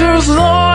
Just law.